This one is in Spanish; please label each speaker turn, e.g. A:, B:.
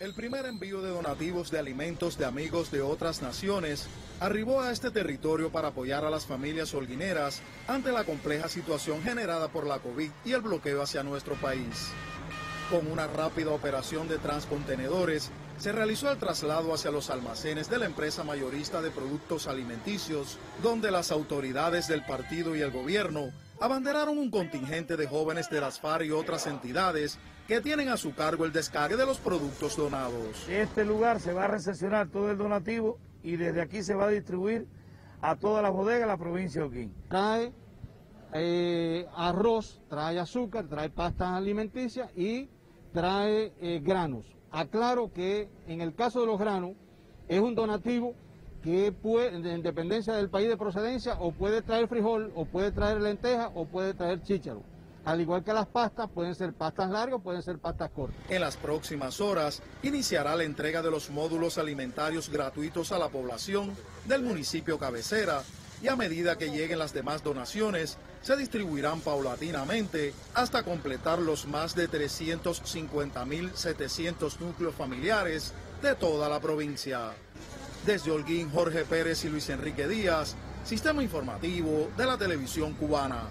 A: El primer envío de donativos de alimentos de amigos de otras naciones arribó a este territorio para apoyar a las familias holguineras ante la compleja situación generada por la COVID y el bloqueo hacia nuestro país. Con una rápida operación de transcontenedores, se realizó el traslado hacia los almacenes de la empresa mayorista de productos alimenticios, donde las autoridades del partido y el gobierno abanderaron un contingente de jóvenes de las FARC y otras entidades que tienen a su cargo el descargue de los productos donados.
B: Este lugar se va a recesionar todo el donativo y desde aquí se va a distribuir a toda la bodega de la provincia de Oquín.
C: Trae eh, arroz, trae azúcar, trae pastas alimenticias y trae eh, granos. Aclaro que en el caso de los granos es un donativo que puede, en dependencia del país de procedencia, o puede traer frijol, o puede traer lenteja, o puede traer chícharo. Al igual que las pastas, pueden ser pastas largas, pueden ser pastas cortas.
A: En las próximas horas iniciará la entrega de los módulos alimentarios gratuitos a la población del municipio cabecera y a medida que lleguen las demás donaciones, se distribuirán paulatinamente hasta completar los más de 350.700 núcleos familiares de toda la provincia. Desde Holguín, Jorge Pérez y Luis Enrique Díaz, Sistema Informativo de la Televisión Cubana.